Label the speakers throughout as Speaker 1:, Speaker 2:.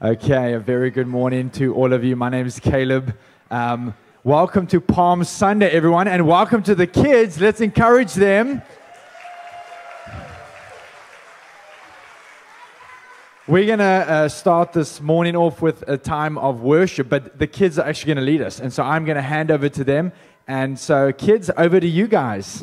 Speaker 1: Okay, a very good morning to all of you. My name is Caleb. Um, welcome to Palm Sunday, everyone, and welcome to the kids. Let's encourage them. We're going to uh, start this morning off with a time of worship, but the kids are actually going to lead us. And so I'm going to hand over to them. And so, kids, over to you guys.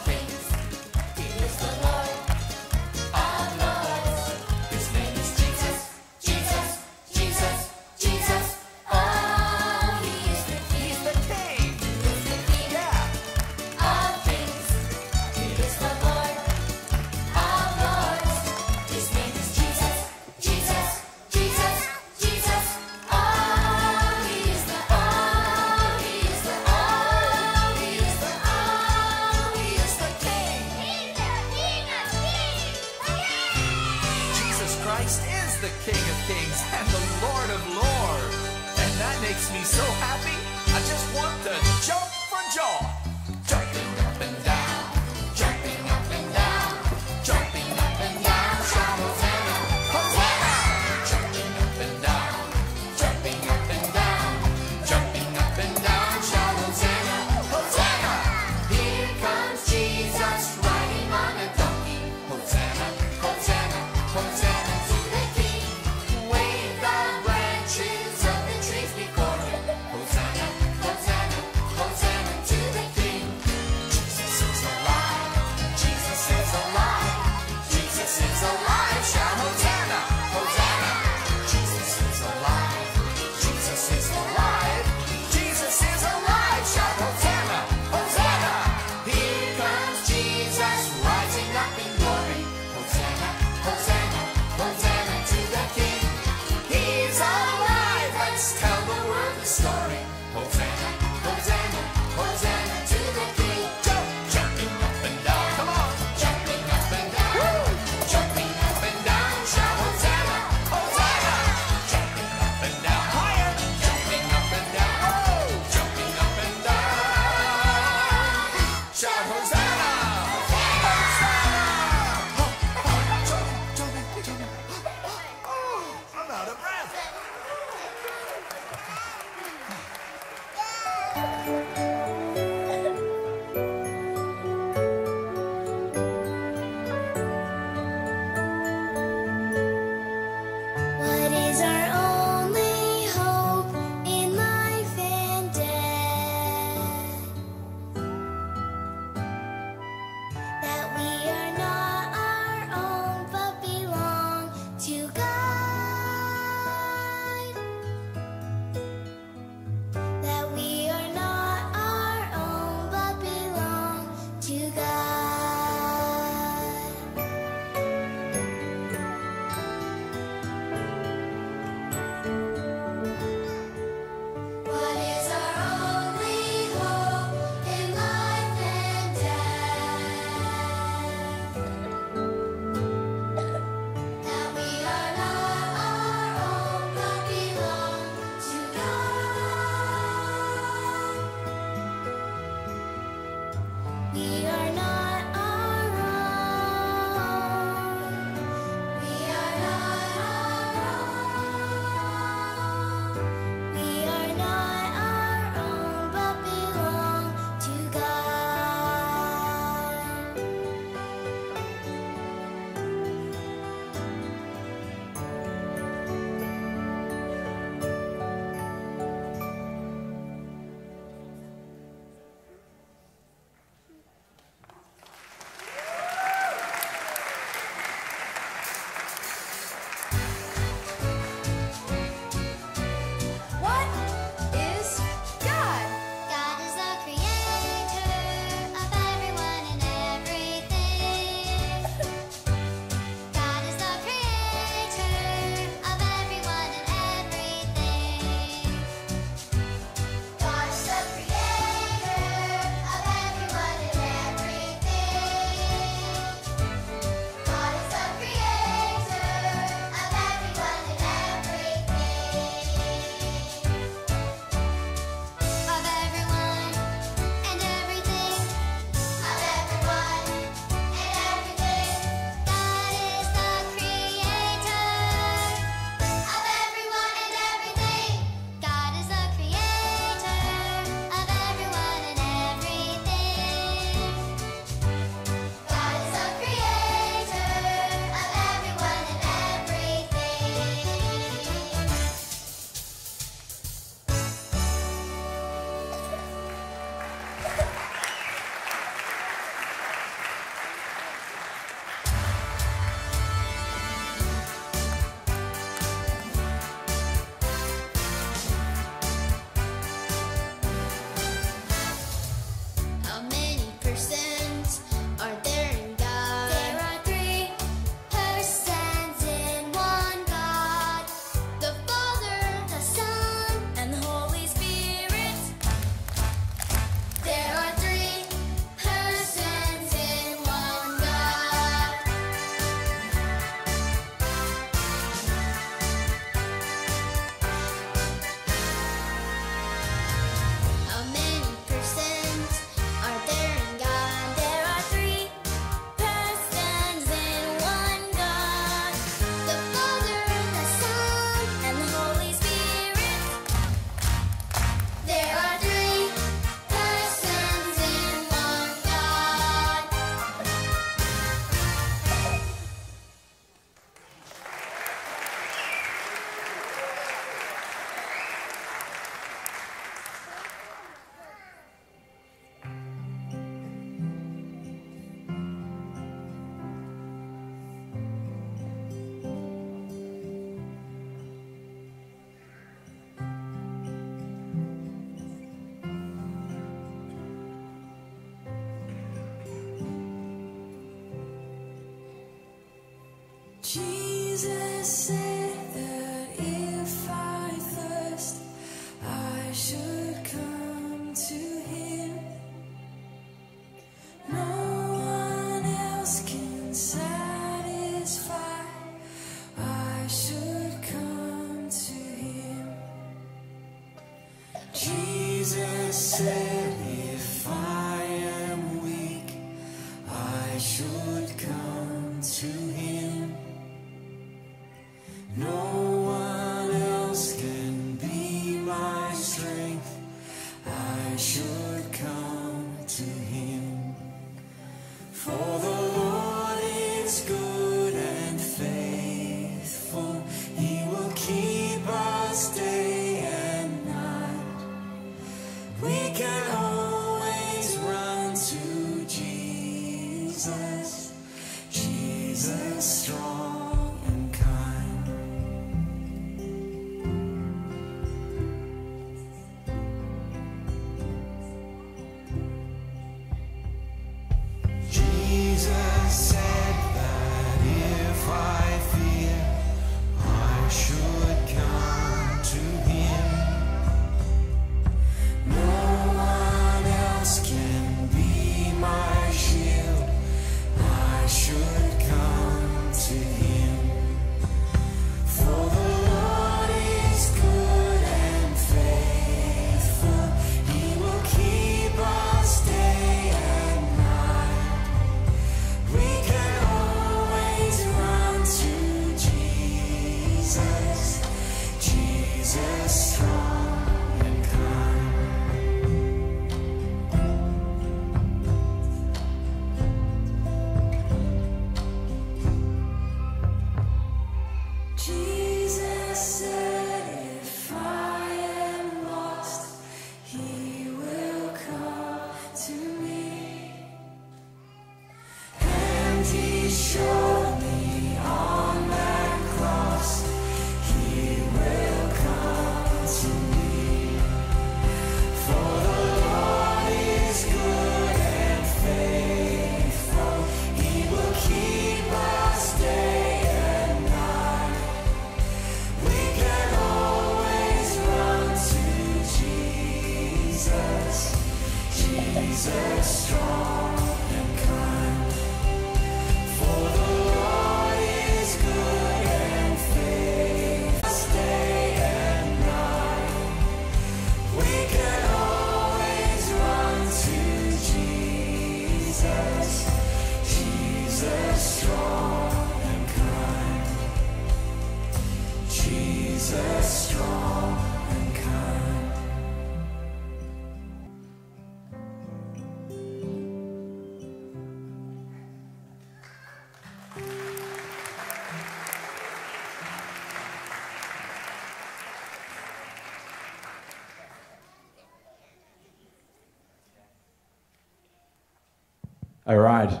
Speaker 2: All right.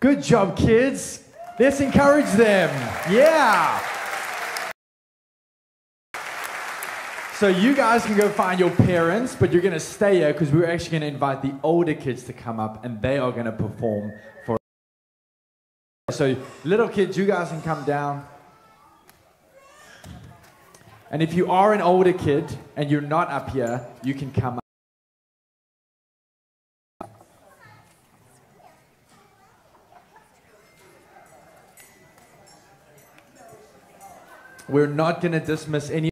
Speaker 2: Good job, kids. Let's encourage them. Yeah. So you guys can go find your parents, but you're going to stay here because we're actually going to invite the older kids to come up and they are going to perform for us. So little kids, you guys can come down. And if you are an older kid and you're not up here, you can come up. We're not going to dismiss any.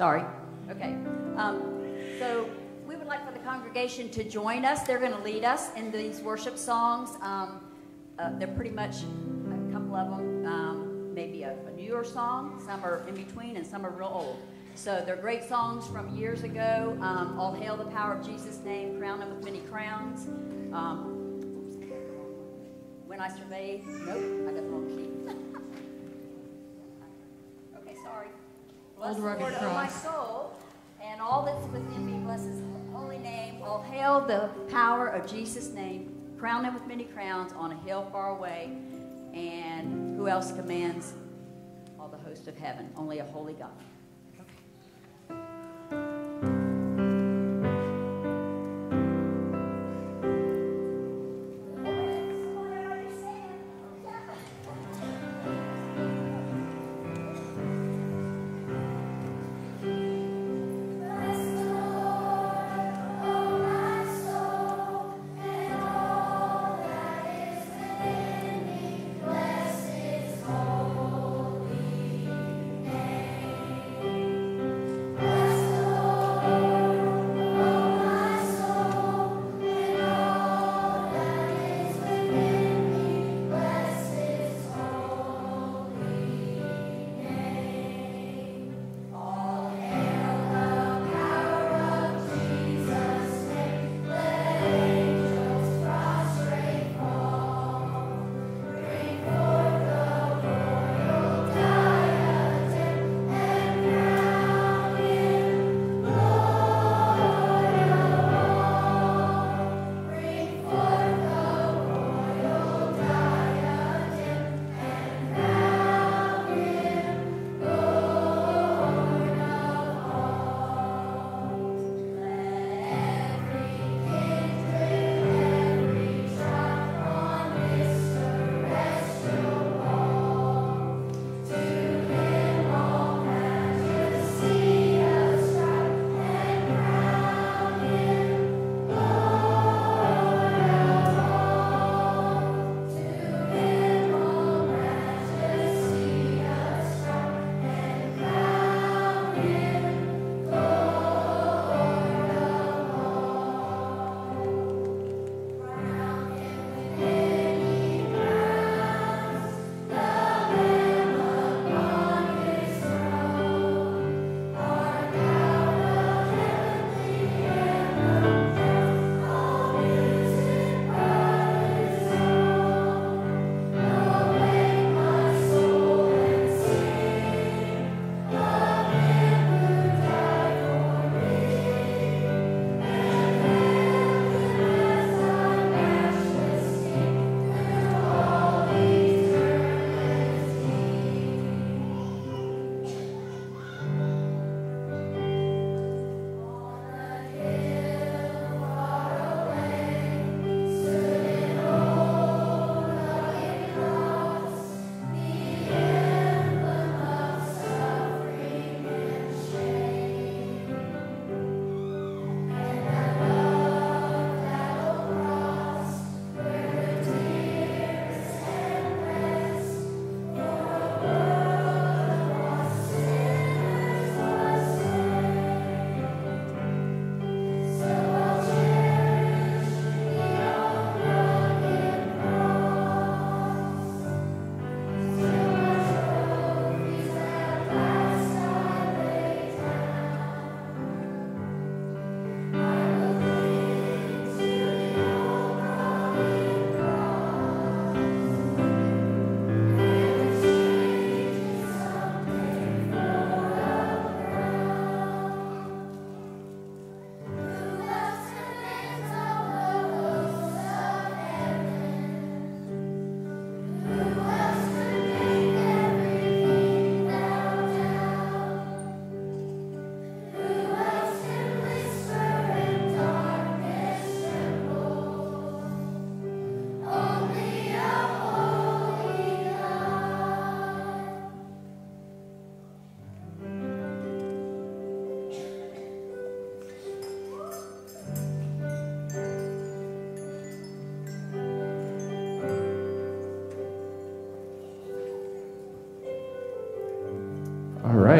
Speaker 3: Sorry. Okay. Um, so we would like for the congregation to join us. They're going to lead us in these worship songs. Um, uh, they're pretty much a couple of them, um, maybe a, a newer song. Some are in between, and some are real old. So they're great songs from years ago. Um, All hail the power of Jesus' name, crown him with many crowns. Um, when I surveyed, nope, I got the wrong key. Bless the Lord, oh my soul, and all that's within me, bless his holy name. All hail the power of Jesus' name. Crown him with many crowns on a hill far away. And who else commands all the host of heaven? Only a holy God.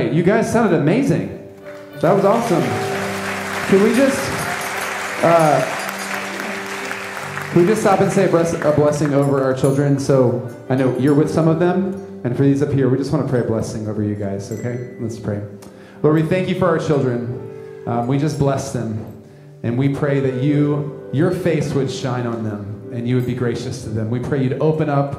Speaker 4: Right. You guys sounded amazing. That was awesome. Can we just uh, can we just stop and say a, bless, a blessing over our children? So I know you're with some of them, and for these up here, we just want to pray a blessing over you guys. Okay, let's pray. Lord, we thank you for our children. Um, we just bless them, and we pray that you, your face would shine on them, and you would be gracious to them. We pray you'd open up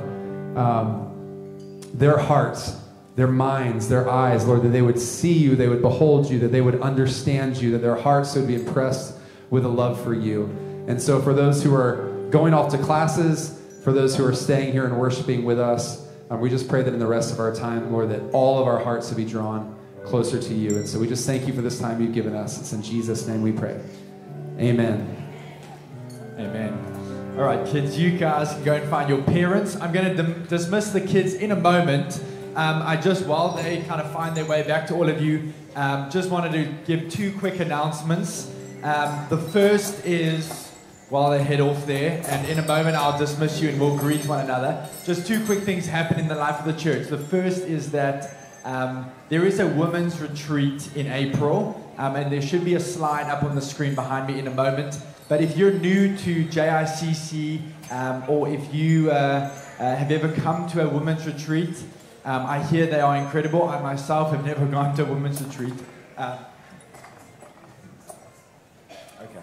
Speaker 4: um, their hearts their minds, their eyes, Lord, that they would see you, they would behold you, that they would understand you, that their hearts would be impressed with a love for you. And so, for those who are going off to classes, for those who are staying here and worshiping with us, um, we just pray that in the rest of our time, Lord, that all of our hearts would be drawn closer to you. And so, we just thank you for this time you've given us. It's in Jesus' name we pray. Amen.
Speaker 2: Amen. All right, kids, you guys can go and find your parents. I'm going to dim- dismiss the kids in a moment. Um, I just, while they kind of find their way back to all of you, um, just wanted to give two quick announcements. Um, the first is while they head off there, and in a moment I'll dismiss you and we'll greet one another. Just two quick things happen in the life of the church. The first is that um, there is a women's retreat in April, um, and there should be a slide up on the screen behind me in a moment. But if you're new to JICC, um, or if you uh, uh, have ever come to a women's retreat, um, I hear they are incredible. I myself have never gone to a women's retreat. Uh, okay.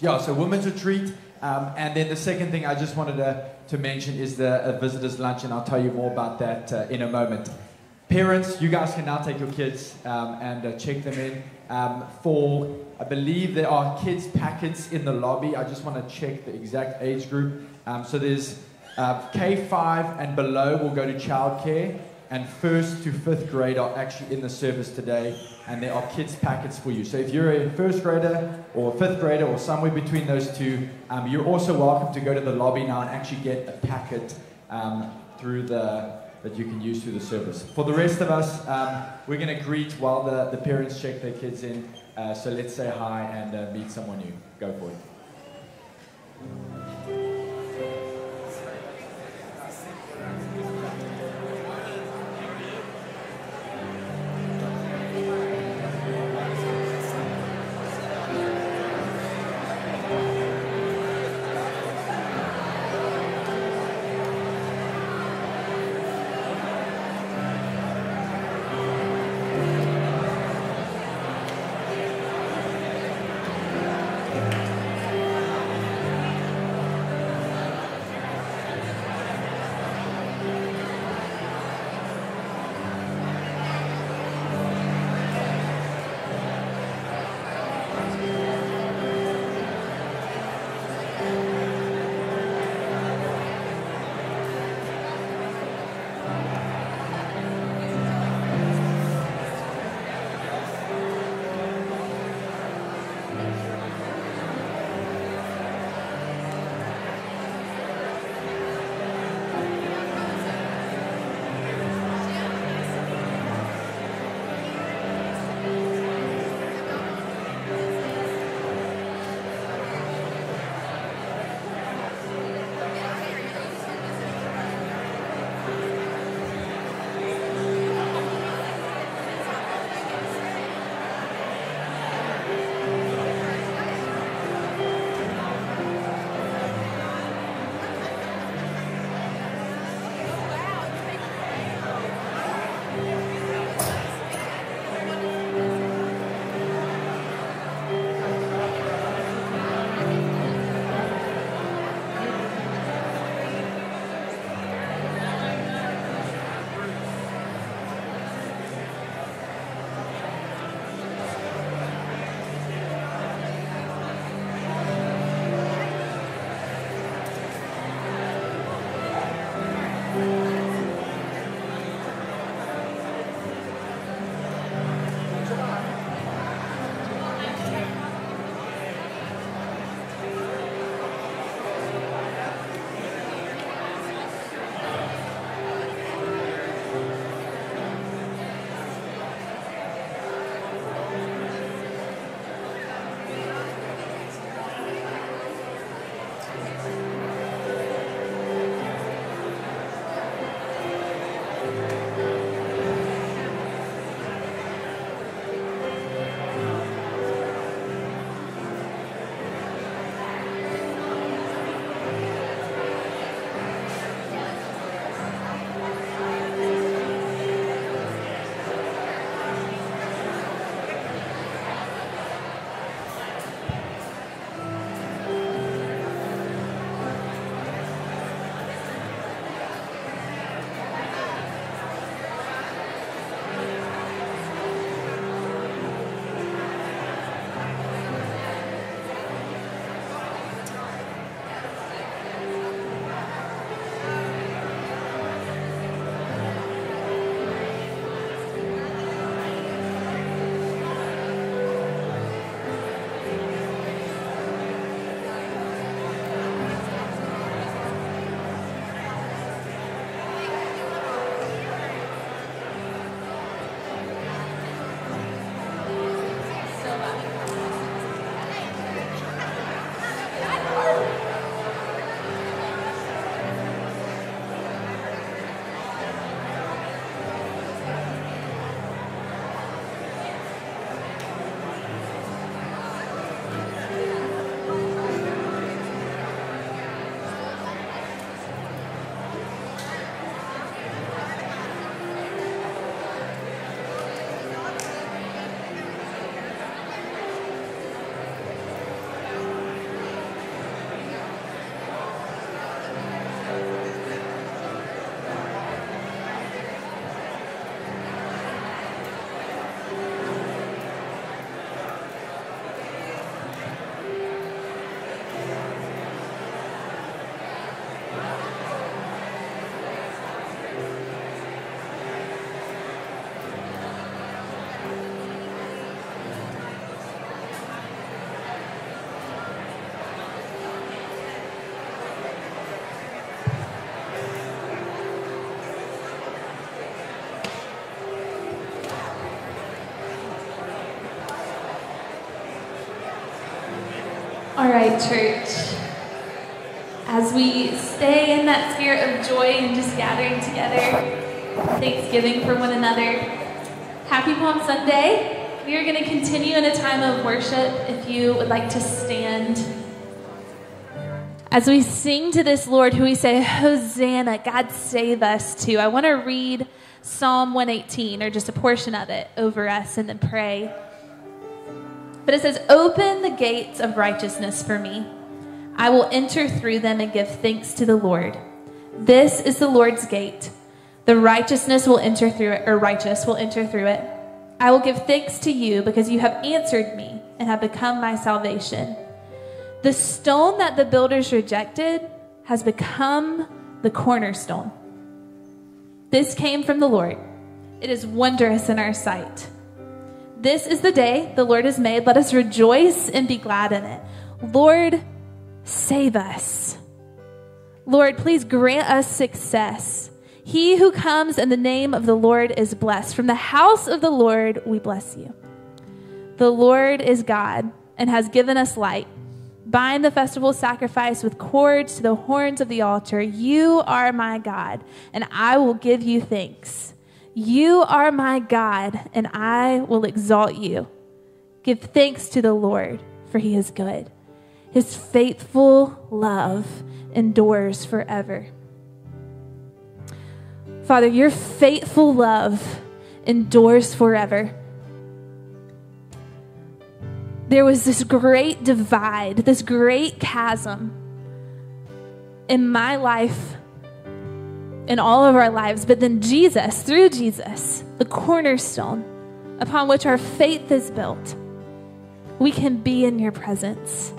Speaker 2: Yeah, so women's retreat. Um, and then the second thing I just wanted to, to mention is the visitors' lunch, and I'll tell you more about that uh, in a moment. Parents, you guys can now take your kids um, and uh, check them in. Um, for, I believe there are kids' packets in the lobby. I just want to check the exact age group. Um, so there's uh, K5 and below will go to childcare, and first to fifth grade are actually in the service today, and there are kids' packets for you. So if you're a first grader or a fifth grader or somewhere between those two, um, you're also welcome to go to the lobby now and actually get a packet um, through the that you can use through the service. For the rest of us, um, we're going to greet while the, the parents check their kids in. Uh, so let's say hi and uh, meet someone new. Go for it.
Speaker 5: Church. As we stay in that spirit of joy and just gathering together, thanksgiving for one another. Happy Palm Sunday. We are going to continue in a time of worship if you would like to stand. As we sing to this Lord who we say, Hosanna, God save us too, I want to read Psalm 118 or just a portion of it over us and then pray. But it says, Open the gates of righteousness for me. I will enter through them and give thanks to the Lord. This is the Lord's gate. The righteousness will enter through it, or righteous will enter through it. I will give thanks to you because you have answered me and have become my salvation. The stone that the builders rejected has become the cornerstone. This came from the Lord. It is wondrous in our sight. This is the day the Lord has made. Let us rejoice and be glad in it. Lord, save us. Lord, please grant us success. He who comes in the name of the Lord is blessed. From the house of the Lord, we bless you. The Lord is God and has given us light. Bind the festival sacrifice with cords to the horns of the altar. You are my God, and I will give you thanks. You are my God, and I will exalt you. Give thanks to the Lord, for he is good. His faithful love endures forever. Father, your faithful love endures forever. There was this great divide, this great chasm in my life, in all of our lives, but then Jesus, through Jesus, the cornerstone upon which our faith is built, we can be in your presence.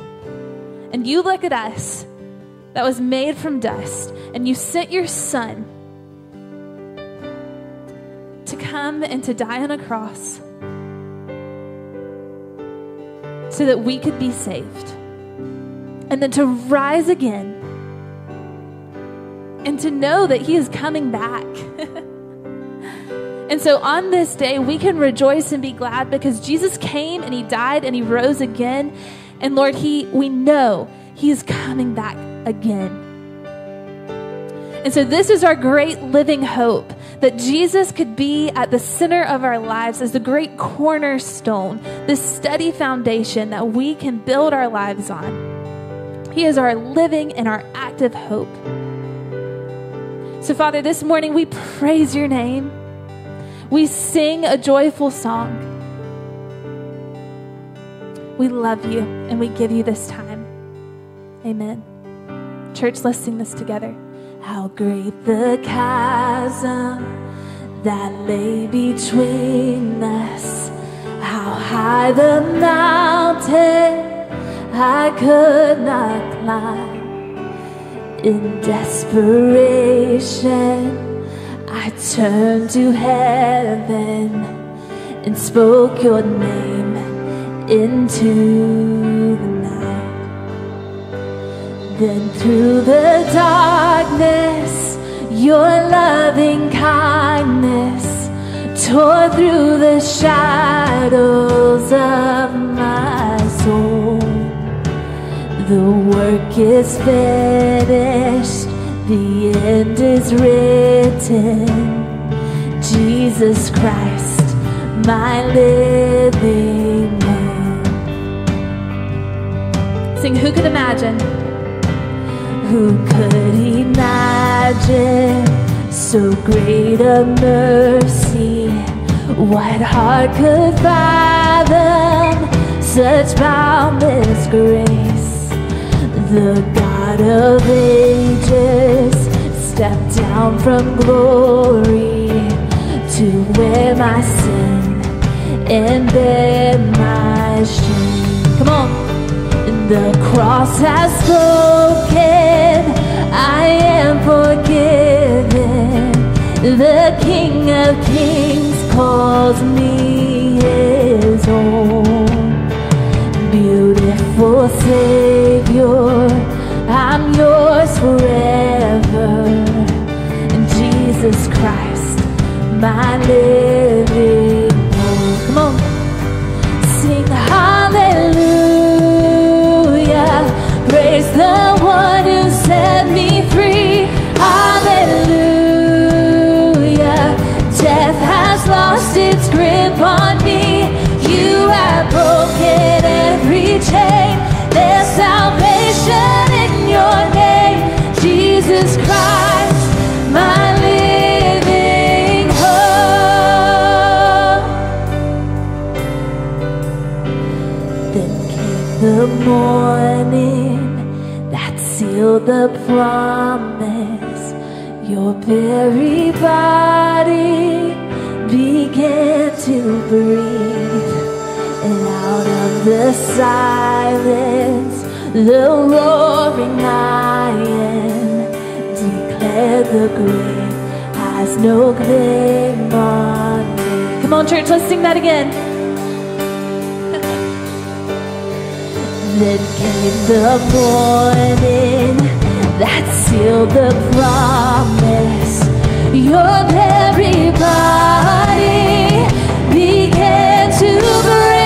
Speaker 5: And you look at us that was made from dust, and you sent your son to come and to die on a cross so that we could be saved. And then to rise again and to know that He is coming back. and so on this day, we can rejoice and be glad because Jesus came and He died and He rose again. And Lord, He we know He is coming back again. And so, this is our great living hope that Jesus could be at the center of our lives as the great cornerstone, the steady foundation that we can build our lives on. He is our living and our active hope. So, Father, this morning we praise your name. We sing a joyful song. We love you and we give you this time. Amen. Church, let's sing this together. How great the chasm that lay between us. How high the mountain I could not climb. In desperation, I turned to heaven and spoke your name into the night. Then through the darkness, your loving kindness tore through the shadows of The work is finished, the end is written. Jesus Christ, my living man. Sing, who could imagine? Who could imagine so great a mercy? What heart could fathom such boundless grace? The God of ages stepped down from glory to wear my sin and bear my shame. Come on. The cross has spoken, I am forgiven. The King of Kings calls me Beautiful Savior, I'm yours forever. And Jesus Christ, my living hope. Come on.
Speaker 6: The promise. Your very body began to breathe. And out of the silence, the roaring lion declared the grave has no claim on me. Come on, church, let's sing that again. Then came the morning that sealed the promise. Your very body began to break,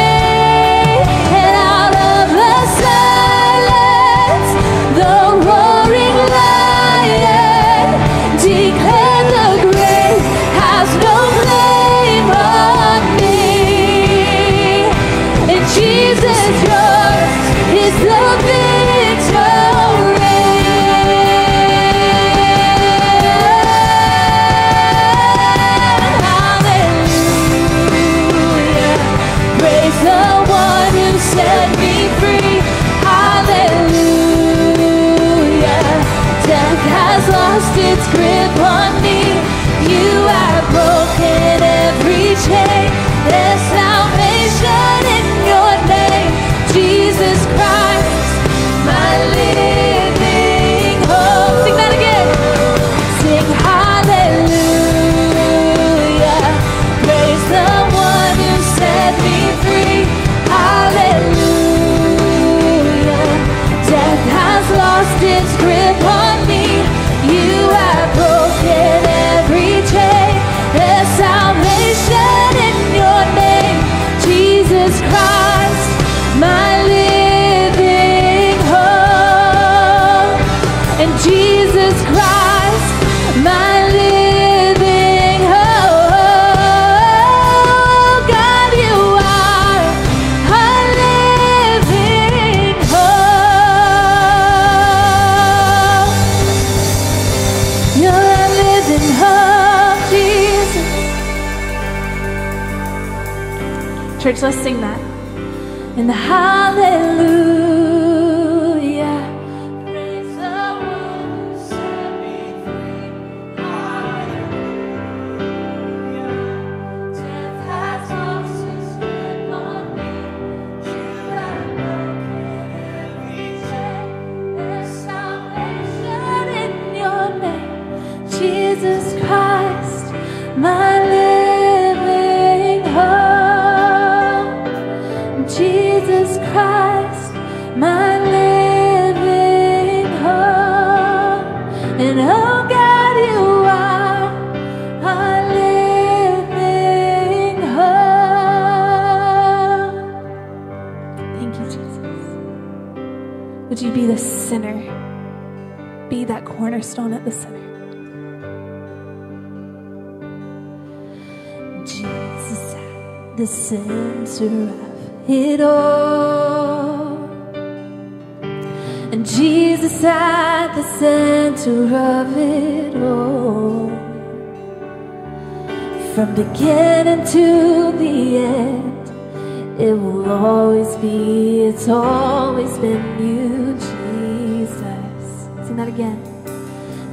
Speaker 6: Let's sing that. And hallelujah. Center of it all. From beginning to the end, it will always be, it's always been you, Jesus. Sing that again.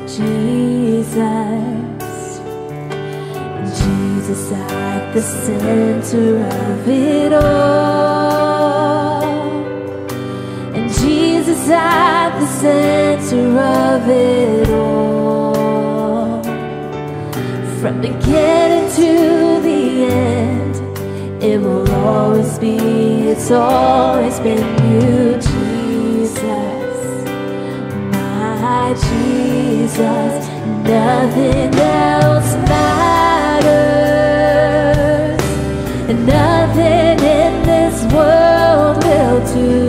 Speaker 6: Jesus. Jesus at the center of it all. And Jesus at the center of it Beginning to the end, it will always be, it's always been you, Jesus. My Jesus, nothing else matters. And nothing in this world will do.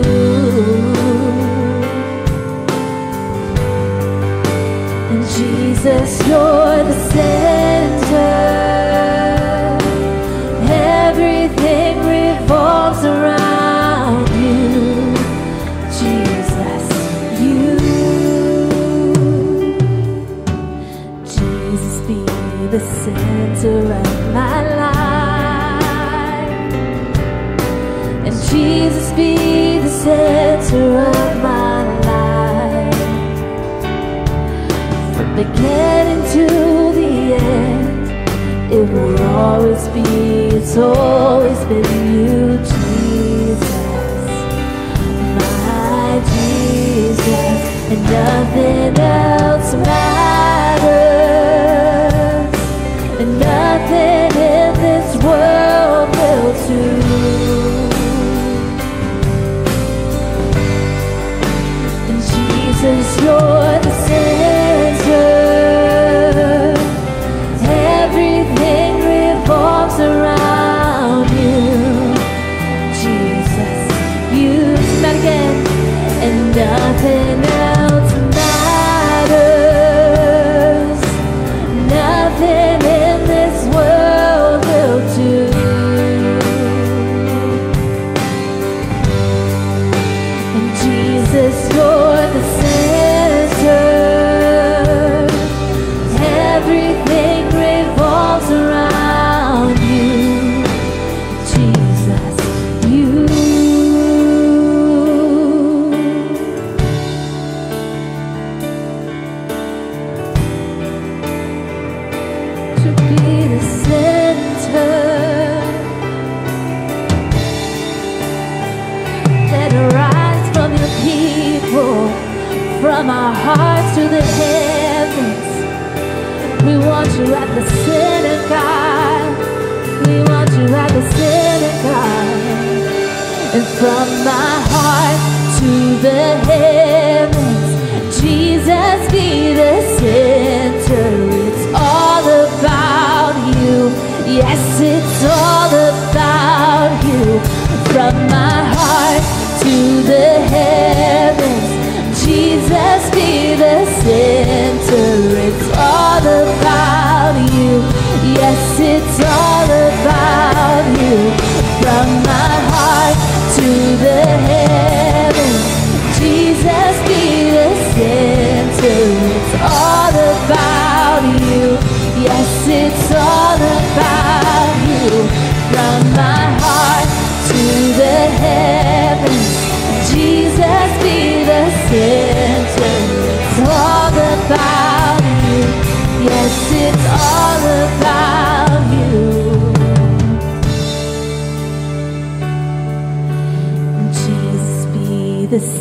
Speaker 6: And Jesus, you're the center. Center of my life. And Jesus, be the center of my life. From beginning to the end, it will always be, it's always been you, Jesus. My Jesus, and nothing else matters, nothing in this world will do. And Jesus, you're the center, We want you at the center, And from my heart to the heavens, Jesus be the center. It's all about you. Yes, it's all about you. From my it's all about you. From my heart to the heavens, Jesus be the center.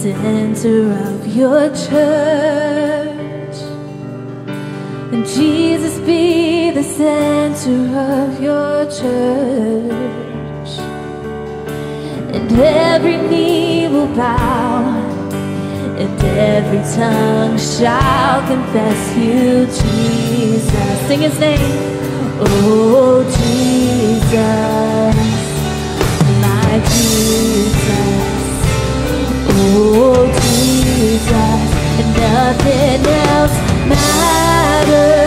Speaker 6: Center of your church. And Jesus be the center of your church. And every knee will bow, and every tongue shall confess you, Jesus. Sing his name. Oh, Jesus, my Jesus. Jesus, and nothing else matters,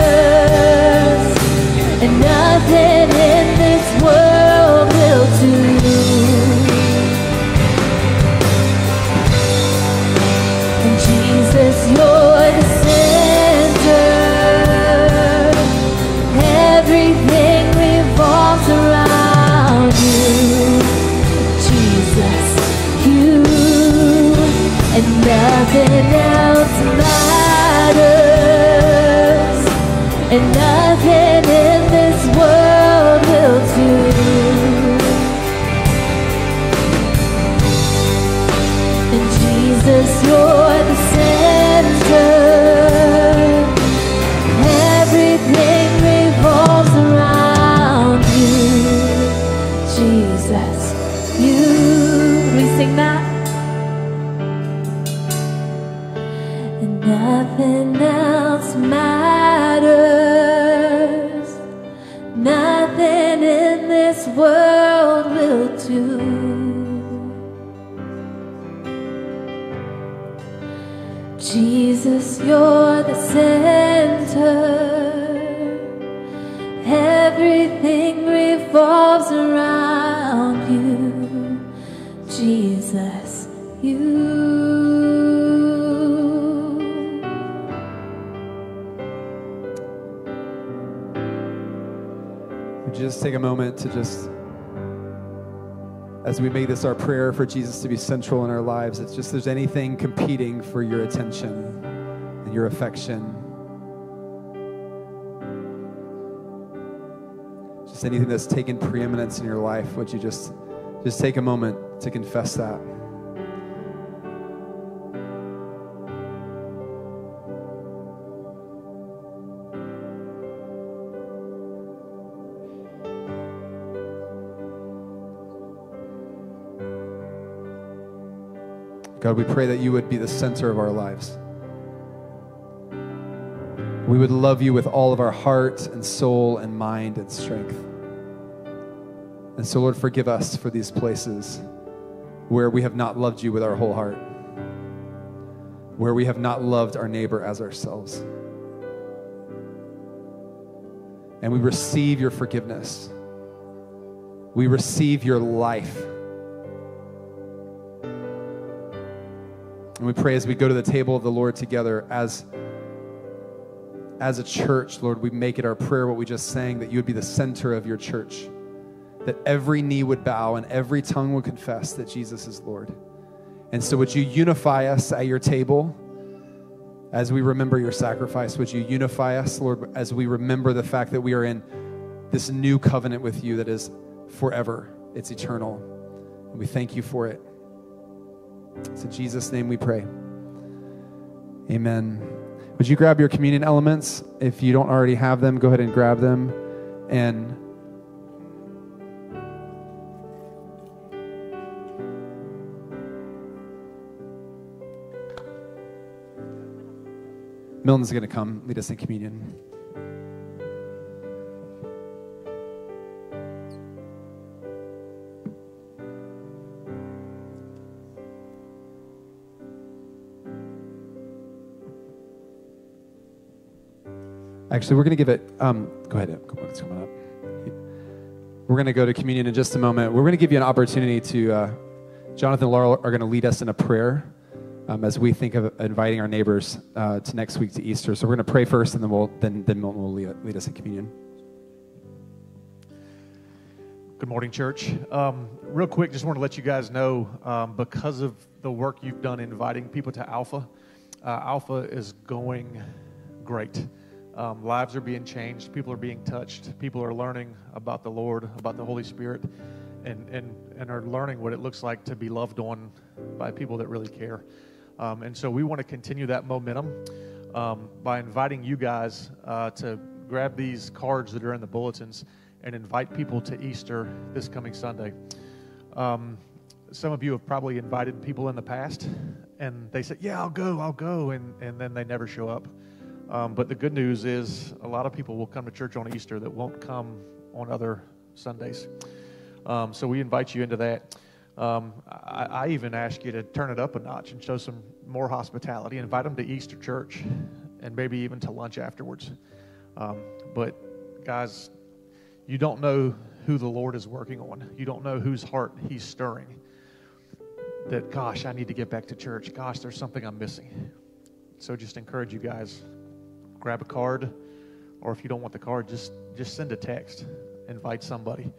Speaker 6: and
Speaker 4: as we make this our prayer for Jesus to be central in our lives, it's just there's anything competing for your attention and your affection. Just anything that's taken preeminence in your life, would you just just take a moment to confess that? God, we pray that you would be the center of our lives. We would love you with all of our heart and soul and mind and strength. And so, Lord, forgive us for these places where we have not loved you with our whole heart, where we have not loved our neighbor as ourselves. And we receive your forgiveness. We receive your life. And we pray as we go to the table of the Lord together as as a church, Lord, we make it our prayer what we just sang that you would be the center of your church. That every knee would bow and every tongue would confess that Jesus is Lord. And so would you unify us at your table as we remember your sacrifice? Would you unify us, Lord, as we remember the fact that we are in this new covenant with you that is forever, it's eternal. And we thank you for it. It's in Jesus' name we pray. Amen. Would you grab your communion elements? If you don't already have them, go ahead and grab them. And Milton's going to come lead us in communion. Actually, we're going to give it. Um, go ahead. It's coming up. We're going to go to communion in just a moment. We're going to give you an opportunity to. Uh, Jonathan and Laurel are going to lead us in a prayer um, as we think of inviting our neighbors uh, to next week to Easter. So we're going to pray first, and then we'll then then will lead, lead us in communion.
Speaker 7: Good morning, church. Um, real quick, just want to let you guys know um, because of the work you've done inviting people to Alpha, uh, Alpha is going great. Um, lives are being changed, people are being touched, people are learning about the Lord, about the Holy Spirit, and, and, and are learning what it looks like to be loved on by people that really care. Um, and so we want to continue that momentum um, by inviting you guys uh, to grab these cards that are in the bulletins and invite people to Easter this coming Sunday. Um, some of you have probably invited people in the past, and they said, Yeah, I'll go, I'll go, and, and then they never show up. Um, but the good news is a lot of people will come to church on Easter that won't come on other Sundays. Um, so we invite you into that. Um, I, I even ask you to turn it up a notch and show some more hospitality. Invite them to Easter church and maybe even to lunch afterwards. Um, but guys, you don't know who the Lord is working on. You don't know whose heart He's stirring. That, gosh, I need to get back to church. Gosh, there's something I'm missing. So just encourage you guys grab a card, or if you don't want the card, just just send a text, invite somebody,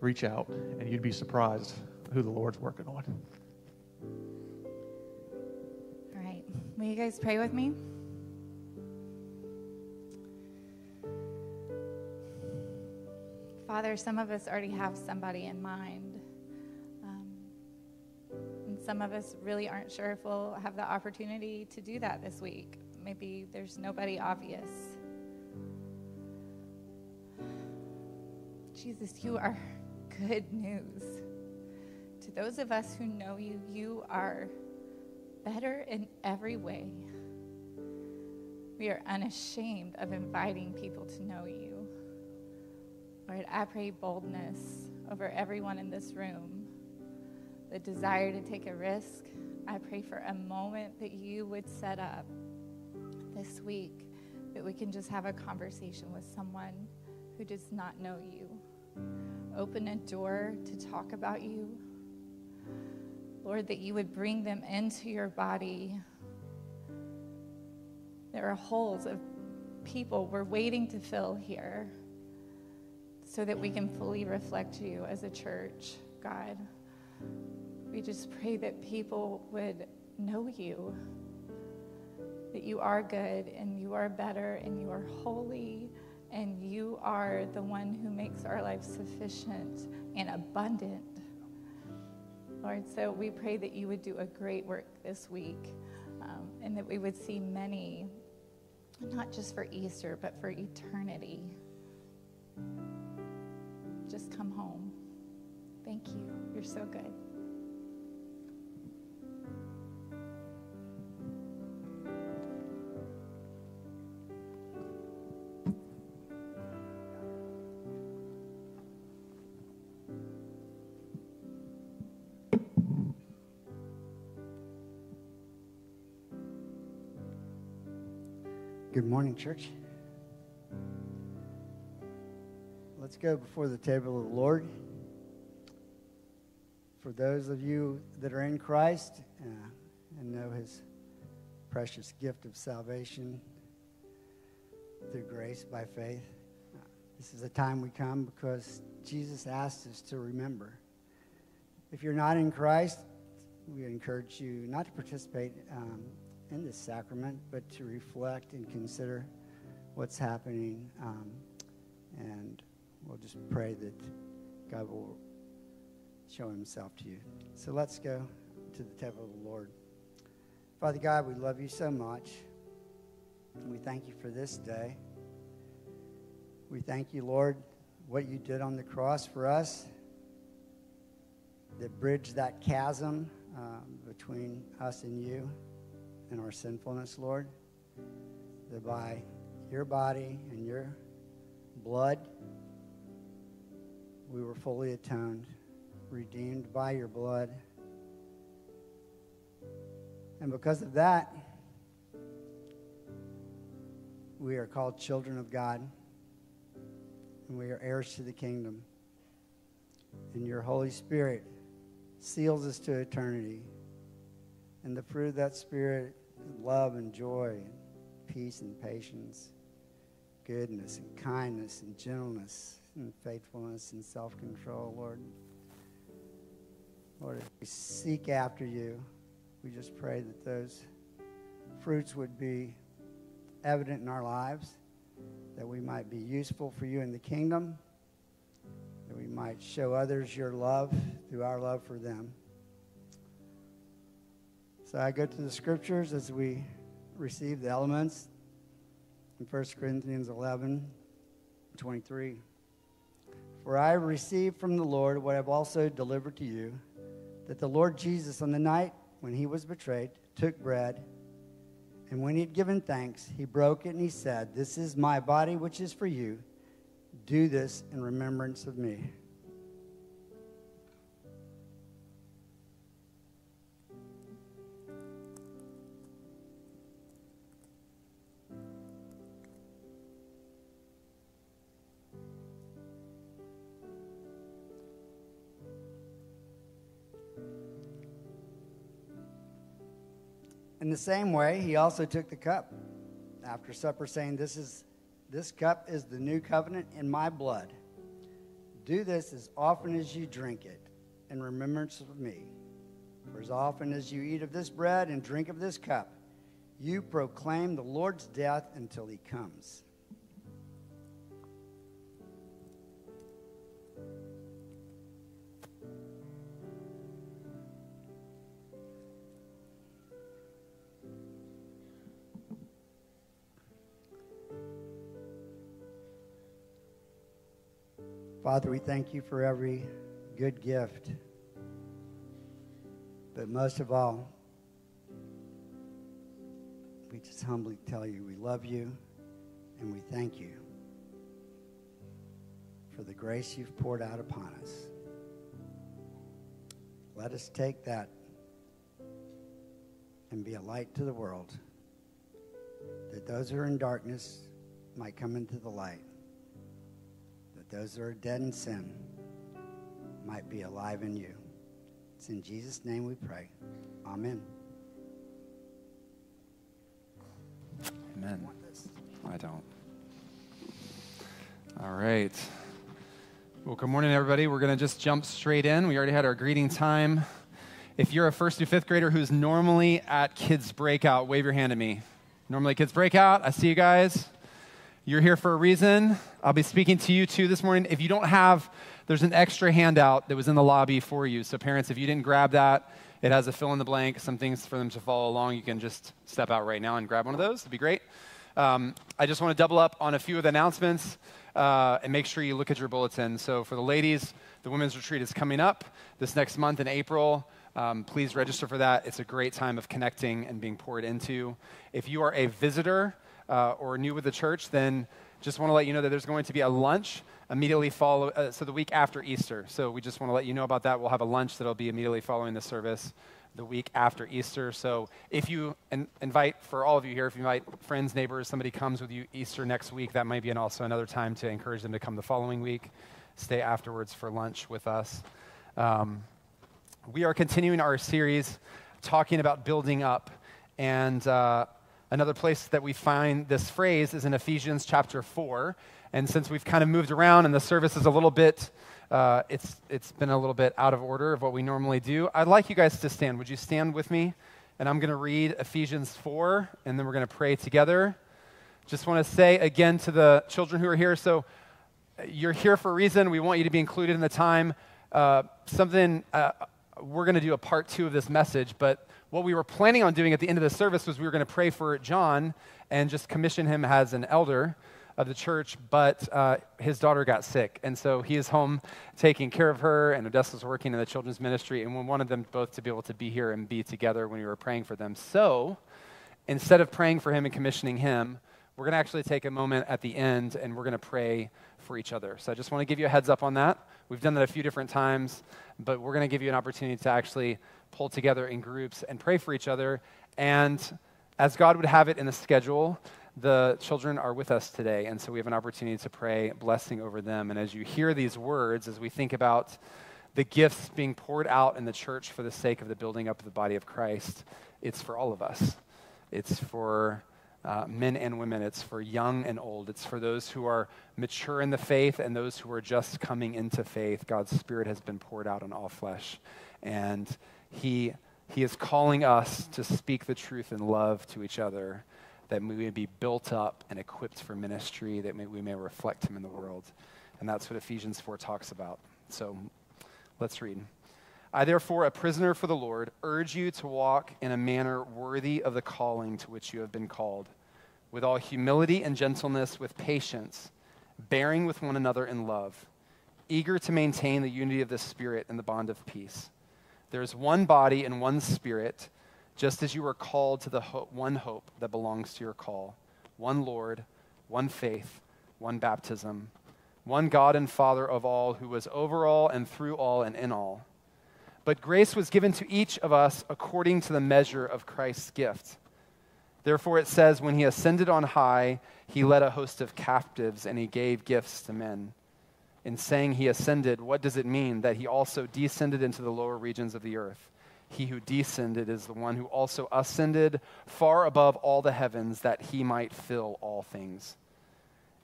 Speaker 7: reach out, and you'd be surprised who the Lord's working on.
Speaker 8: All right. Will you guys pray with me? Father, some of us already have somebody in mind. Um, and some of us really aren't sure if we'll have the opportunity to do that this week. Maybe there's nobody obvious. Jesus, you are good news. To those of us who know you, you are better in every way. We are unashamed of inviting people to know you. Lord, I pray boldness over everyone in this room, the desire to take a risk. I pray for a moment that you would set up this week that we can just have a conversation with someone who does not know you. Open a door to talk about you. Lord, that you would bring them into your body. There are holes of people we're waiting to fill here so that we can fully reflect you as a church, God. We just pray that people would know you, that you are good and you are better and you are holy And you are the one who makes our life sufficient and abundant. Lord, so we pray that you would do a great work this week um, and that we would see many, not just for Easter, but for eternity. Just come home. Thank you. You're so good.
Speaker 9: Good morning, church. Let's go before the table of the Lord. For those of you that are in Christ uh, and know his precious gift of salvation through grace by faith, uh, this is a time we come because Jesus asked us to remember. If you're not in Christ, we encourage you not to participate um, in this sacrament, but to reflect and consider what's happening. Um, and we'll just pray that God will show himself to you. So let's go to the table of the Lord. Father God, we love you so much. We thank you for this day. We thank you, Lord, what you did on the cross for us that bridged that chasm um, between us and you and our sinfulness, Lord. That by your body and your blood, we were fully atoned, redeemed by your blood. And because of that, we are called children of God, and we are heirs to the kingdom. And your Holy Spirit seals us to eternity. And the fruit of that Spirit is love and joy, and peace and patience, goodness and kindness and gentleness and faithfulness and self control, Lord. Lord, if we seek after you, we just pray that those fruits would be evident in our lives, that we might be useful for you in the kingdom, that we might show others your love through our love for them. So I go to the scriptures as we receive the elements in 1 Corinthians 11 23. For I received from the Lord what I've also delivered to you that the Lord Jesus, on the night when he was betrayed, took bread, and when he had given thanks, he broke it and he said, This is my body, which is for you. Do this in remembrance of me. The same way, he also took the cup after supper, saying, This is this cup is the new covenant in my blood. Do this as often as you drink it in remembrance of me. For as often as you eat of this bread and drink of this cup, you proclaim the Lord's death until he comes. Father, we thank you for every good gift. But most of all, we just humbly tell you we love you and we thank you for the grace you've poured out upon us. Let us take that and be a light to the world, that those who are in darkness might come into the light that those that are dead in sin might be alive in you. It's in Jesus' name we pray. Amen.
Speaker 4: Amen. I don't. All right. Well, good morning, everybody. We're going to just jump straight in. We already had our greeting time. If you're a first through fifth grader who's normally at Kids Breakout, wave your hand at me. Normally, Kids Breakout, I see you guys. You're here for a reason. I'll be speaking to you too this morning. If you don't have, there's an extra handout that was in the lobby for you. So, parents, if you didn't grab that, it has a fill in the blank, some things for them to follow along. You can just step out right now and grab one of those. It'd be great. Um, I just want to double up on a few of the announcements uh, and make sure you look at your bulletin. So, for the ladies, the women's retreat is coming up this next month in April. Um, please register for that. It's a great time of connecting and being poured into. If you are a visitor uh, or new with the church, then just want to let you know that there's going to be a lunch immediately follow, uh, so the week after Easter. So we just want to let you know about that. We'll have a lunch that'll be immediately following the service the week after Easter. So if you in, invite, for all of you here, if you invite friends, neighbors, somebody comes with you Easter next week, that might be an also another time to encourage them to come the following week. Stay afterwards for lunch with us. Um, we are continuing our series talking about building up. And uh, another place that we find this phrase is in Ephesians chapter 4. And since we've kind of moved around and the service is a little bit, uh, it's, it's been a little bit out of order of what we normally do, I'd like you guys to stand. Would you stand with me? And I'm going to read Ephesians 4, and then we're going to pray together. Just want to say again to the children who are here so, you're here for a reason. We want you to be included in the time. Uh, something. Uh, we're going to do a part two of this message, but what we were planning on doing at the end of the service was we were going to pray for John and just commission him as an elder of the church, but uh, his daughter got sick. And so he is home taking care of her, and Odessa's working in the children's ministry, and we wanted them both to be able to be here and be together when we were praying for them. So instead of praying for him and commissioning him, we're going to actually take a moment at the end and we're going to pray for each other. So I just want to give you a heads up on that. We've done that a few different times, but we're going to give you an opportunity to actually pull together in groups and pray for each other. And as God would have it in the schedule, the children are with us today, and so we have an opportunity to pray blessing over them. And as you hear these words, as we think about the gifts being poured out in the church for the sake of the building up of the body of Christ, it's for all of us. It's for uh, men and women. It's for young and old. It's for those who are mature in the faith and those who are just coming into faith. God's Spirit has been poured out on all flesh. And He, he is calling us to speak the truth in love to each other, that we may be built up and equipped for ministry, that we may reflect Him in the world. And that's what Ephesians 4 talks about. So let's read. I, therefore, a prisoner for the Lord, urge you to walk in a manner worthy of the calling to which you have been called, with all humility and gentleness, with patience, bearing with one another in love, eager to maintain the unity of the Spirit in the bond of peace. There is one body and one Spirit, just as you were called to the ho- one hope that belongs to your call one Lord, one faith, one baptism, one God and Father of all, who was over all and through all and in all. But grace was given to each of us according to the measure of Christ's gift. Therefore, it says, When he ascended on high, he led a host of captives and he gave gifts to men. In saying he ascended, what does it mean? That he also descended into the lower regions of the earth. He who descended is the one who also ascended far above all the heavens that he might fill all things.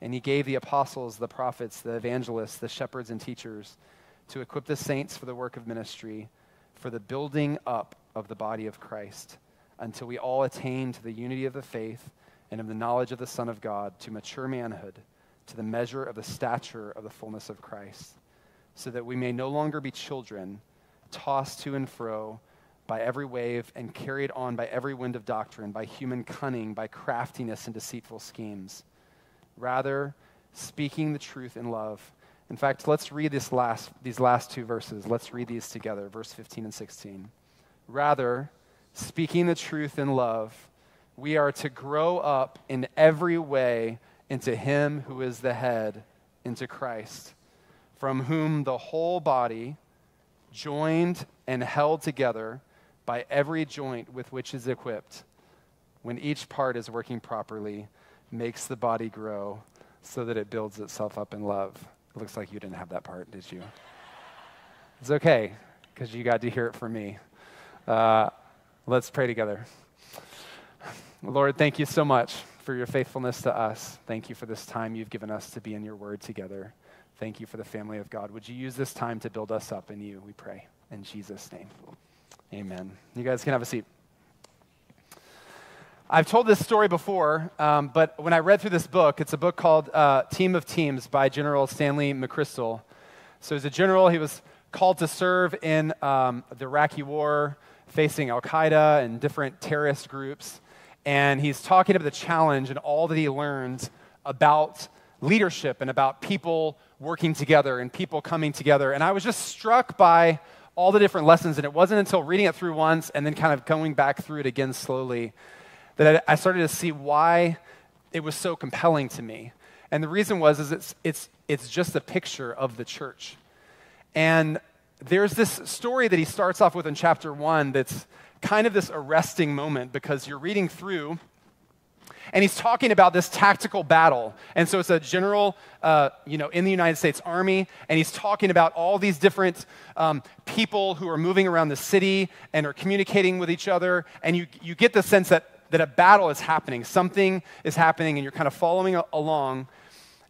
Speaker 4: And he gave the apostles, the prophets, the evangelists, the shepherds, and teachers to equip the saints for the work of ministry, for the building up of the body of Christ, until we all attain to the unity of the faith and of the knowledge of the Son of God, to mature manhood, to the measure of the stature of the fullness of Christ, so that we may no longer be children, tossed to and fro by every wave and carried on by every wind of doctrine, by human cunning, by craftiness and deceitful schemes. Rather, speaking the truth in love, in fact, let's read this last, these last two verses. Let's read these together, verse 15 and 16. Rather, speaking the truth in love, we are to grow up in every way into Him who is the head, into Christ, from whom the whole body, joined and held together by every joint with which is equipped, when each part is working properly, makes the body grow so that it builds itself up in love. It looks like you didn't have that part, did you? It's okay, because you got to hear it from me. Uh, let's pray together. Lord, thank you so much for your faithfulness to us. Thank you for this time you've given us to be in your word together. Thank you for the family of God. Would you use this time to build us up in you, we pray. In Jesus' name. Amen. You guys can have a seat. I've told this story before, um, but when I read through this book, it's a book called uh, Team of Teams by General Stanley McChrystal. So, as a general, he was called to serve in um, the Iraqi war, facing Al Qaeda and different terrorist groups. And he's talking about the challenge and all that he learned about leadership and about people working together and people coming together. And I was just struck by all the different lessons. And it wasn't until reading it through once and then kind of going back through it again slowly that I, started to see why it was so compelling to me. And the reason was is it's, it's, it's just a picture of the church. And there's this story that he starts off with in chapter one that's kind of this arresting moment because you're reading through and he's talking about this tactical battle. And so it's a general, uh, you know, in the United States Army, and he's talking about all these different um, people who are moving around the city and are communicating with each other. And you, you get the sense that, that a battle is happening, something is happening, and you're kind of following a- along.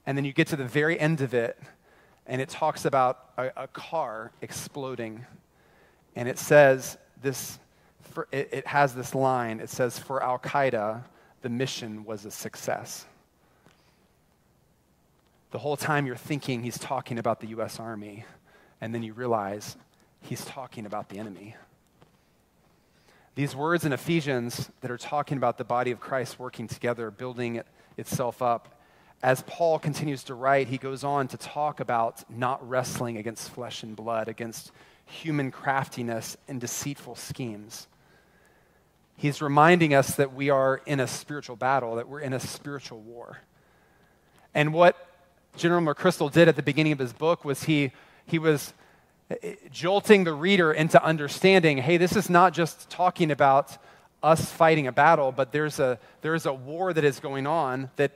Speaker 4: And then you get to the very end of it, and it talks about a, a car exploding. And it says this, for, it, it has this line it says, For Al Qaeda, the mission was a success. The whole time you're thinking he's talking about the U.S. Army, and then you realize he's talking about the enemy. These words in Ephesians that are talking about the body of Christ working together, building it, itself up, as Paul continues to write, he goes on to talk about not wrestling against flesh and blood, against human craftiness and deceitful schemes. He's reminding us that we are in a spiritual battle, that we're in a spiritual war. And what General McChrystal did at the beginning of his book was he, he was eh, jolting the reader into understanding hey, this is not just talking about us fighting a battle, but there's a, there's a war that is going on that